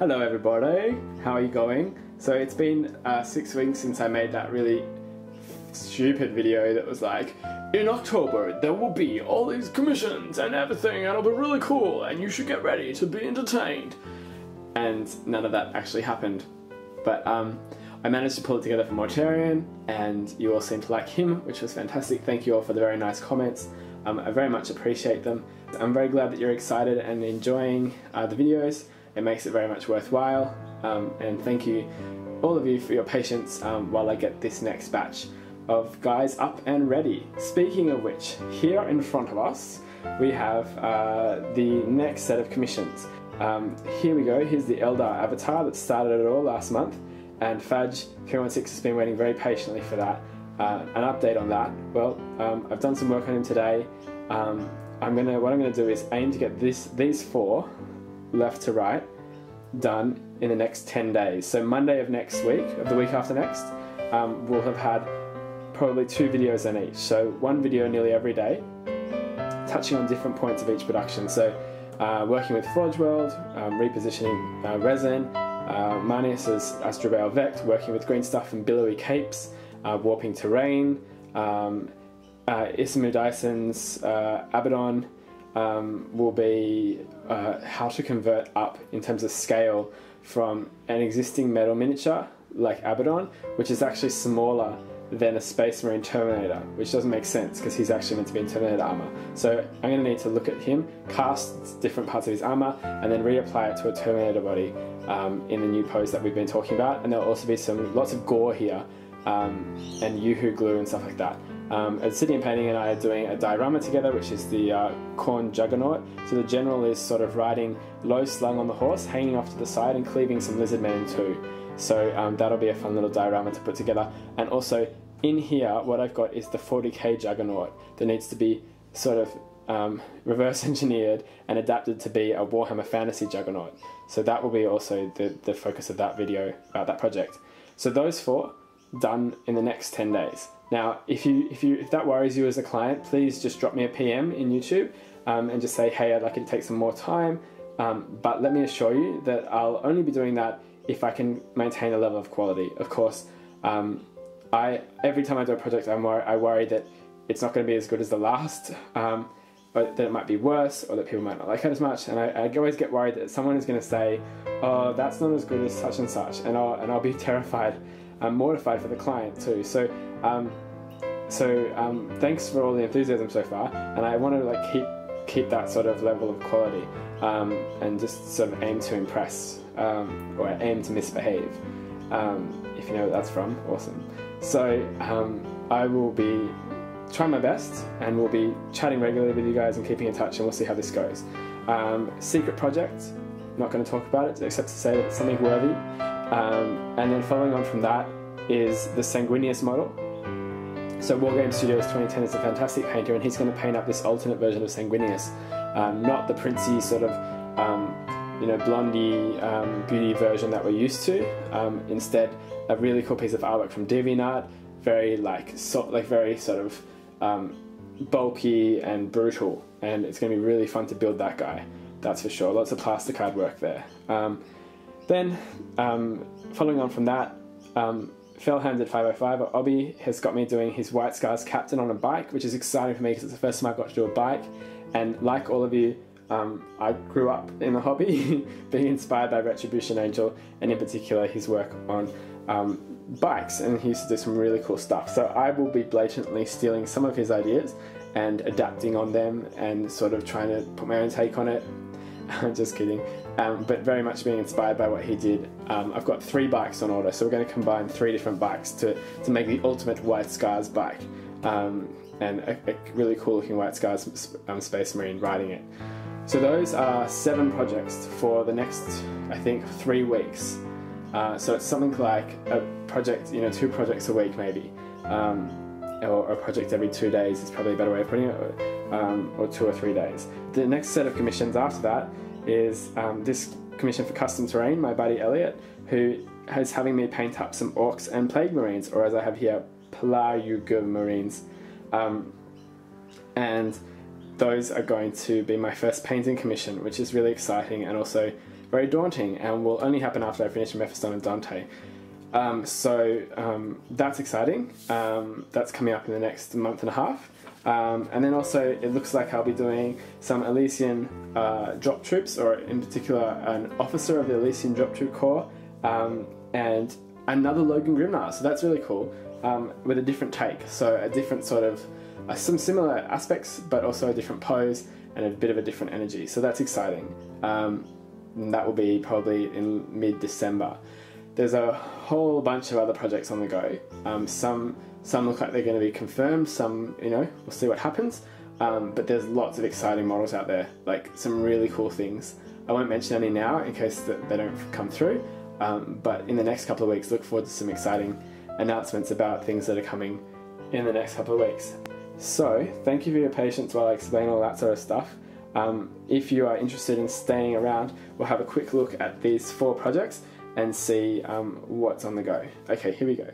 Hello, everybody. How are you going? So it's been uh, six weeks since I made that really stupid video that was like, in October there will be all these commissions and everything, and it'll be really cool, and you should get ready to be entertained. And none of that actually happened. But um, I managed to pull it together for Mortarion, and you all seem to like him, which was fantastic. Thank you all for the very nice comments. Um, I very much appreciate them. I'm very glad that you're excited and enjoying uh, the videos. It makes it very much worthwhile. Um, and thank you, all of you, for your patience um, while I get this next batch of guys up and ready. Speaking of which, here in front of us, we have uh, the next set of commissions. Um, here we go, here's the Eldar avatar that started it all last month, and Faj316 has been waiting very patiently for that. Uh, an update on that. Well, um, I've done some work on him today. Um, I'm gonna what I'm gonna do is aim to get this these four left to right done in the next 10 days. So Monday of next week, of the week after next, um, we'll have had probably two videos in each. So one video nearly every day, touching on different points of each production. So uh, working with Forge World, um, repositioning uh, resin, uh, Manius as Asdrubael Vect, working with green stuff and billowy capes, uh, warping terrain, um, uh, Isamu Dyson's uh, Abaddon um, will be uh, how to convert up in terms of scale from an existing metal miniature like Abaddon, which is actually smaller than a Space Marine Terminator, which doesn't make sense because he's actually meant to be in Terminator armor. So I'm going to need to look at him, cast different parts of his armor, and then reapply it to a Terminator body um, in the new pose that we've been talking about. And there'll also be some lots of gore here um, and UHU glue and stuff like that. Um, Obsidian Painting and I are doing a diorama together, which is the uh, Khorne Juggernaut. So the general is sort of riding low slung on the horse, hanging off to the side and cleaving some lizard men in two. So um, that'll be a fun little diorama to put together. And also in here, what I've got is the 40k Juggernaut that needs to be sort of um, reverse engineered and adapted to be a Warhammer Fantasy Juggernaut. So that will be also the, the focus of that video about that project. So those four done in the next 10 days. Now, if you if you if that worries you as a client, please just drop me a PM in YouTube um, and just say, hey, I'd like it to take some more time. Um, but let me assure you that I'll only be doing that if I can maintain a level of quality. Of course, um, I every time I do a project, I'm wor- I worry that it's not going to be as good as the last, um, that it might be worse, or that people might not like it as much. And I, I always get worried that someone is going to say, "Oh, that's not as good as such and such," and I'll and I'll be terrified. I'm mortified for the client too. So, um, so um, thanks for all the enthusiasm so far, and I want to like keep keep that sort of level of quality um, and just sort of aim to impress um, or aim to misbehave. Um, if you know what that's from, awesome. So um, I will be trying my best, and we'll be chatting regularly with you guys and keeping in touch, and we'll see how this goes. Secret project, not going to talk about it except to say that it's something worthy. Um, and then following on from that is the Sanguinius model. So Wargame Studios 2010 is a fantastic painter, and he's going to paint up this alternate version of Sanguinius, um, not the princey sort of um, you know blondie um, beauty version that we're used to. Um, instead, a really cool piece of artwork from DeviantArt, very like so, like very sort of um, bulky and brutal, and it's going to be really fun to build that guy. That's for sure. Lots of plasticard work there. Then, um, following on from that, um, Fellhanded 505 or Obi has got me doing his White Scars captain on a bike, which is exciting for me because it's the first time I've got to do a bike. And like all of you, um, I grew up in the hobby, being inspired by Retribution Angel, and in particular his work on um, bikes, and he used to do some really cool stuff. So I will be blatantly stealing some of his ideas and adapting on them and sort of trying to put my own take on it. I'm just kidding. Um, but very much being inspired by what he did. Um, I've got three bikes on order, so we're going to combine three different bikes to, to make the ultimate White Scars bike. Um, and a, a, really cool looking White Scars um, Space Marine riding it. So those are seven projects for the next, I think, three weeks. Uh, so it's something like a project, you know, two projects a week maybe, um, or a project every two days is probably a better way of putting it, or, um, or two or three days. The next set of commissions after that is um, this commission for custom terrain, my buddy Elliot, who is having me paint up some orcs and plague marines, or as I have here, Pelargonium marines. Um, and those are going to be my first painting commission, which is really exciting and also very daunting, and will only happen after I finish Mephiston and Dante. Um, so um, that's exciting. Um, that's coming up in the next month and a half. Um, and then also, it looks like I'll be doing some Elysian uh, drop troops, or in particular, an officer of the Elysian Drop Troop Corps, um, and another Logan Grimnar. So that's really cool, um, with a different take. So a different sort of, uh, some similar aspects, but also a different pose and a bit of a different energy. So that's exciting. Um, that will be probably in mid December. There's a whole bunch of other projects on the go. Um, some some look like they're going to be confirmed. Some, you know, we'll see what happens. Um, but there's lots of exciting models out there, like some really cool things. I won't mention any now in case that they don't come through. Um, but in the next couple of weeks, look forward to some exciting announcements about things that are coming in the next couple of weeks. So, thank you for your patience while I explain all that sort of stuff. Um, if you are interested in staying around, we'll have a quick look at these four projects and see um, what's on the go. Okay, here we go.